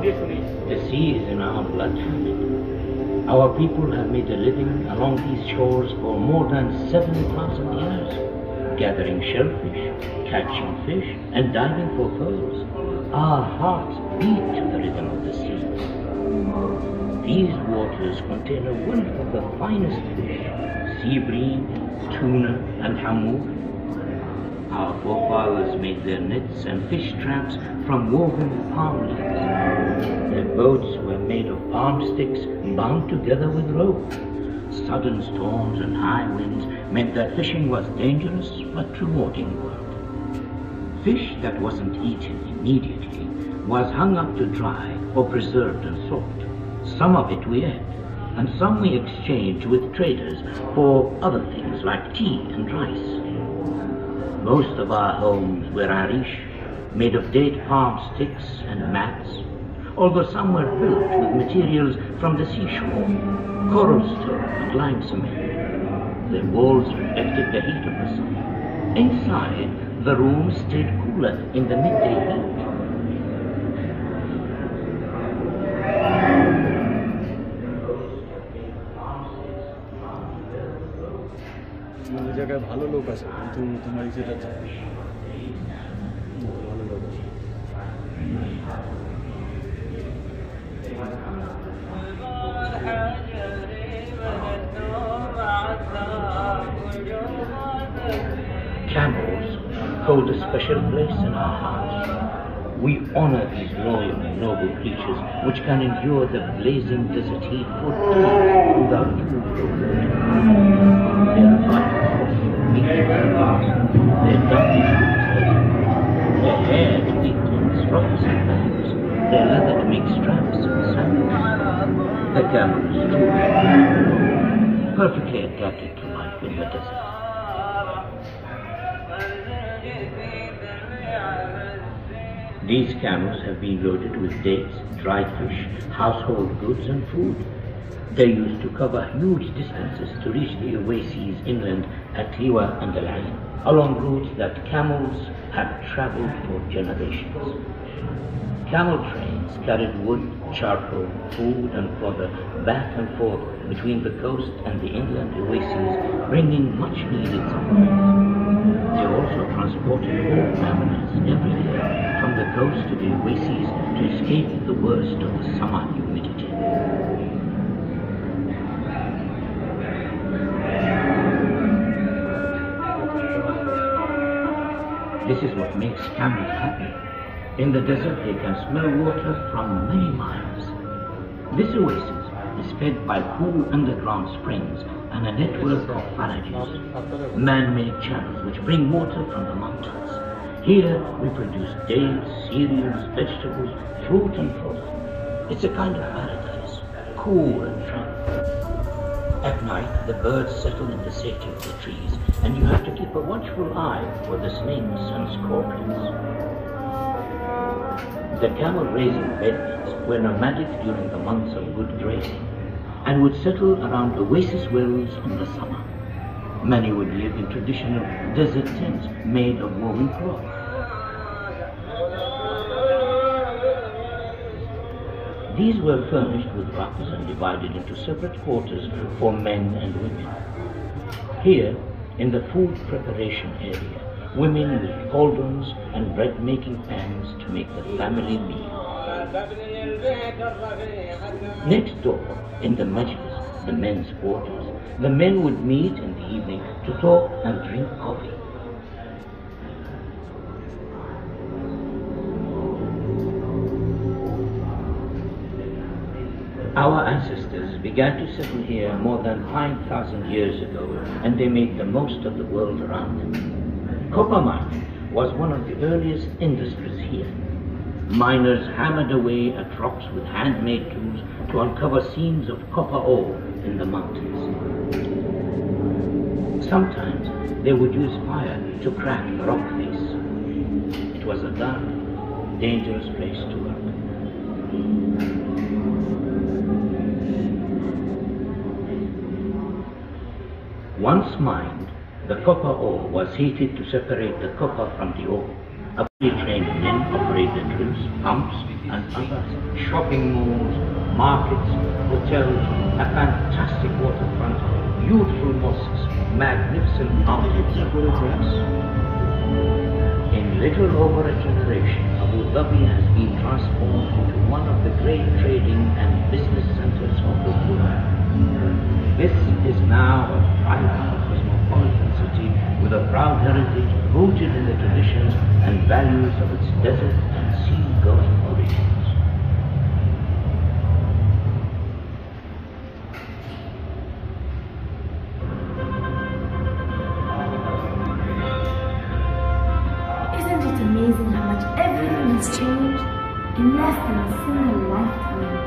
The sea is in our blood. Our people have made a living along these shores for more than 7,000 years, gathering shellfish, catching fish, and diving for pearls. Our hearts beat to the rhythm of the sea. These waters contain a wealth of the finest fish, sea bream, tuna, and hamur. Our forefathers made their nets and fish traps from woven palm leaves. Their boats were made of palm sticks bound together with rope. Sudden storms and high winds meant that fishing was dangerous but rewarding work. Fish that wasn't eaten immediately was hung up to dry or preserved and sold. Some of it we ate, and some we exchanged with traders for other things like tea and rice. Most of our homes were Arish, made of date palm sticks and mats, although some were built with materials from the seashore, coral stone and lime cement. Their walls reflected the heat of the sun. Inside, the rooms stayed cooler in the midday heat. আছে কিন্তু তোমার যেটা চাই ভালো লোক আছে Camels hold a special place in our hearts. We honor these loyal and noble creatures which can endure the blazing desert heat for days without food or water. They are vital, each their donkey perfectly adapted to life in the desert. These camels have been loaded with dates, dried fish, household goods, and food. They used to cover huge distances to reach the oases inland at Liwa and Al Ain, along routes that camels have traveled for generations. Camel trains carried wood, charcoal, food, and fodder back and forth between the coast and the inland oases, bringing much needed supplies. They also transported families every year from the coast to the oases to escape the worst of the summer humidity. This is what makes camels happy. In the desert, they can smell water from many miles. This oasis is fed by cool underground springs and a network of barrages, man-made channels which bring water from the mountains. Here we produce dates, cereals, vegetables, fruit and fruit. It's a kind of paradise, cool and tranquil. At night, the birds settle in the safety of the trees, and you have to keep a watchful eye for the snakes and scorpions. The camel-raising Bedouins were nomadic during the months of good grazing, and would settle around oasis wells in the summer. Many would live in traditional desert tents made of woven cloth. These were furnished with rugs and divided into separate quarters for men and women. Here, in the food preparation area, women used cauldrons and bread-making pans to make the family meal. Next door, in the majlis, the men's quarters, the men would meet in the evening to talk and drink coffee. Our ancestors began to settle here more than 5,000 years ago, and they made the most of the world around them. Copper mining was one of the earliest industries here. Miners hammered away at rocks with handmade tools to uncover seams of copper ore in the mountains. Sometimes they would use fire to crack the rock face. It was a dark, dangerous place to work. Once mined, the copper ore was heated to separate the copper from the ore. A fully trained men operated drills, pumps, and other shopping malls, markets, hotels, a fantastic waterfront, beautiful mosques, magnificent architecture. In little over a generation, Abu Dhabi has been transformed into one of the great trading and business centers of the world. This is now a vibrant cosmopolitan city with a proud heritage rooted in the traditions and values of its desert and sea-going origins. Isn't it amazing how much everything has changed in less than a single lifetime?